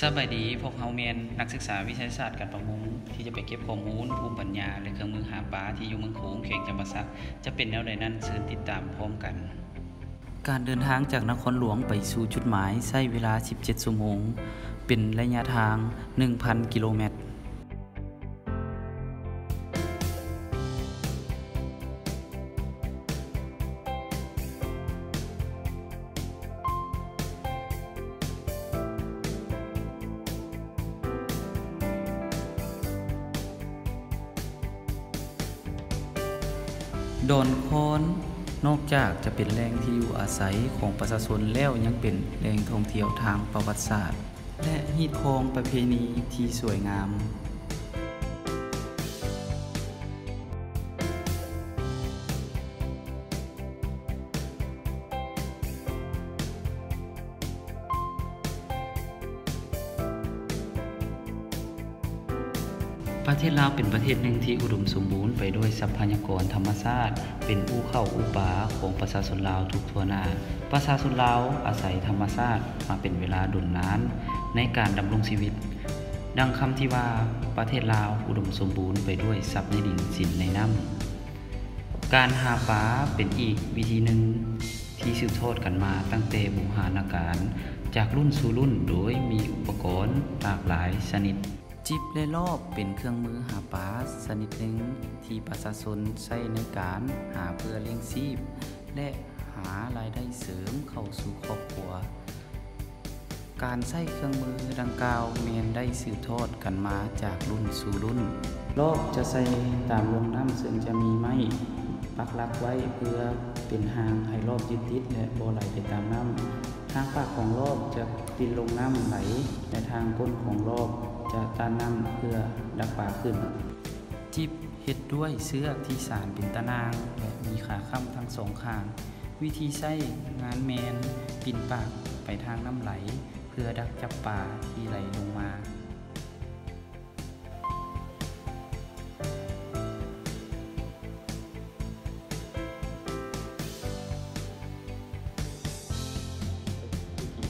สบายดีพวกเฮาเมียนนักศึกษาวิทยาศาสตร์การประมงที่จะไปเก็บข้อมูลภูมิปัญญาและเครื่องมือหาปลาที่อยู่เมืองโขงเขตจำปาสักจะเป็นแนวใดนั้นเชิญติดตามพร้อมกัน การเดินทางจากนครหลวงไปสู่จุดหมายใช้เวลา 17 ชั่วโมง เป็นระยะทาง 1,000 กิโลเมตร โดนโคนนอกจากจะเป็นแหล่งที่อยู่อาศัยของประชาชนแล้วยังเป็นแหล่งท่องเที่ยวทางประวัติศาสตร์ และฮีดคองประเพณีที่สวยงาม ประเทศลาวเป็นประเทศหนึ่งที่อุดมสมบูรณ์ไปด้วยทรัพยากรธรรมชาติ เป็นอู้เข้าอู้ปาของประชาชนลาวทุกทั่วหน้า ประชาชนลาวอาศัยธรรมชาติมาเป็นเวลาดุนนาน ในการดำรงชีวิต ดังคำที่ว่าประเทศลาวอุดมสมบูรณ์ไปด้วยทรัพย์ในดินสินในน้ำการหาปลาเป็นอีกวิธีหนึ่งที่สืบทอดกันมาตั้งแต่บูหานาการ จากรุ่นสู่รุ่นโดยมีอุปกรณ์หลากหลายชนิด จิบและรอบเป็นเครื่องมือหาปลาชนิดหนึ่งที่ประชาชนใช้ในการหาเพื่อเลี้ยงชีพ และหารายได้เสริมเข้าสู่ครอบครัว การใช้เครื่องมือดังกล่าวเมนได้สืบทอดกันมาจากรุ่นสู่รุ่น รอบจะใส่ตามลงน้ำซึ่งจะมีไม้ปักลักไว้เพื่อเป็นหางให้รอบยึดติดและบ่ไหลไปตามน้ำ ทางปากของรอบจะติดลงน้ำไหลและทางก้นของรอบจะต้านน้ำเพื่อดักปลาขึ้น จิบเฮ็ดด้วยเสื้อที่สารเป็นตะนางและมีขาค้ำทั้งสองข้าง วิธีใช้งานแมนปินปากไปทางน้ำไหล เพื่อดักจับปลาที่ไหลลงมา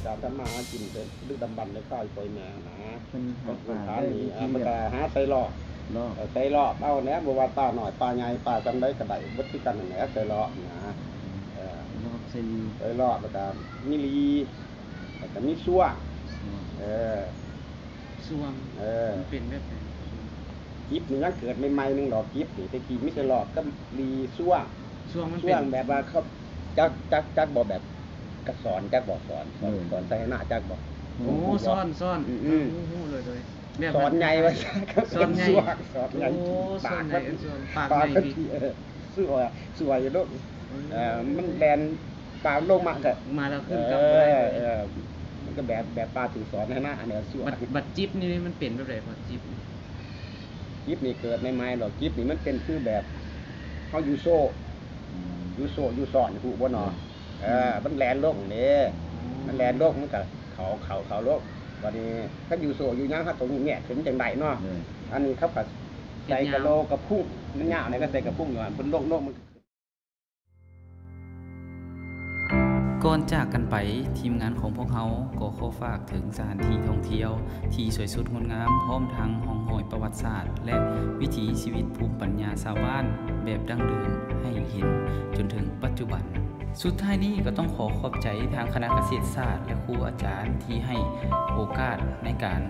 กามกันมาหากินเป็นดึกดำบันเลยข้าวปล่อยแม่นะเป็นหาก็ปลาฐานได้นี่วิอ่าธีมันแบก็หาไตรอเนาะเออไตรอเอาเนี้ยบ่ว่าปลาหน่อยปลาใหญ่ปลาจำได้ก็ไดวัดที่กันนั่นแหละไตรอนะรอบเส้นไตรอแล้วก็มีลีแล้วก็มีซั่วเออส่วเออเป็นแบบกิบนี่ยังเกิดใหม่ๆนึงดอกกิบนี่แต่กี้ไม่ใช่หลอกก็ลีซัวส่วงมันเป็นแบบว่าเขาจักจักจักบ่แบบ กระสอนจักบ่สอนสอนสอนใส่หน้าจักบ่โอ้ซ่อนซ่อนอืม โอ้โหเลยเลยแบบ สอนใหญ่ไว้สอนใหญ่สวกสอนใหญ่โอ้สอนใหญ่ปากมันสอนปากปากใหญ่มันดี เออสวยสวยอยู่ลูกเออมันแลนปลาลงมาก็มาแล้วเอขึ้นกลับอไปเออมันก็แบบแบบปลาถือสอนให้หน้าอันเนี้ยสวย บัดบัดจิ๊บนี่มันเป็นแบบไหนบัดจิ๊บ กิฟนี่เกิดใหม่ๆหรอกกิฟนี่มันเป็นคือแบบเขาอยู่โซ่อยู่โซ่อยู่สอนผูกบ่หนอ เออมันแลนโลกนี่มันแลนโลกมันก็เขาเขาเขาโลกวันนี้ถ้าอยู่โซ่อยู่หยังครับตรงนี้เนี่ยถึงจังไดเนาะเอออันนี้เขาก็ใส่กระโหลกกระพุ่งมันยาวเนี่ยก็ใส่กระพุ่งอยู่อันบนโลกโลกมันก่อนจากกันไปทีมงานของพวกเขาก็ขอฝากถึงสถานที่ท่องเที่ยว ที่สวยสุดงดงามพร้อมทั้งห้องหอยประวัติศาสตร์ และวิถีชีวิตภูมิปัญญาชาวบ้านแบบดั้งเดิมให้เห็นจนถึงปัจจุบัน สุดท้ายนี้ก็ต้องขอขอบใจทางคณะเกษตรศาสตร์และครูอาจารย์ที่ให้โอกาสในการ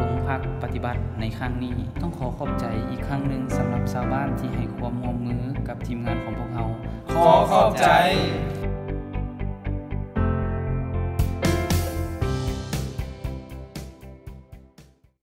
ลงพักปฏิบัติในครั้งนี้ ต้องขอขอบใจอีกครั้งหนึ่งสำหรับชาวบ้านที่ให้ความร่วมมือกับทีมงานของพวกเรา ขอขอบใจ